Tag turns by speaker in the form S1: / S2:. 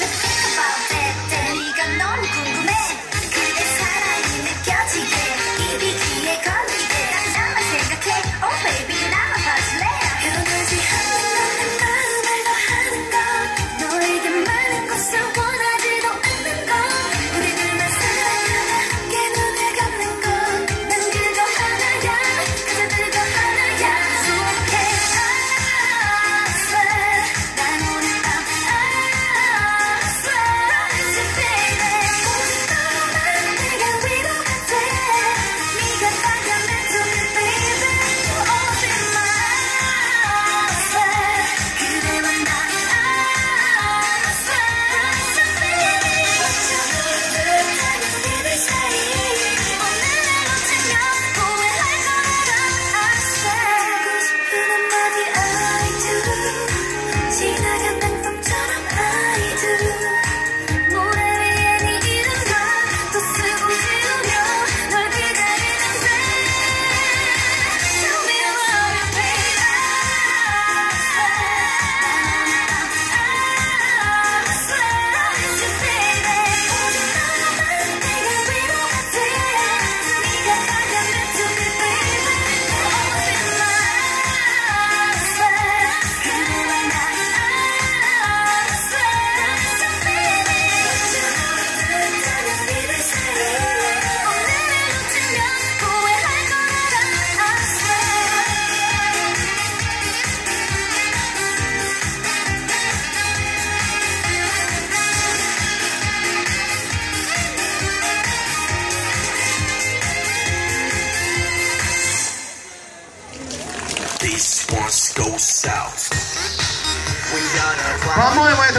S1: you
S2: This one's go south.
S3: Vamos,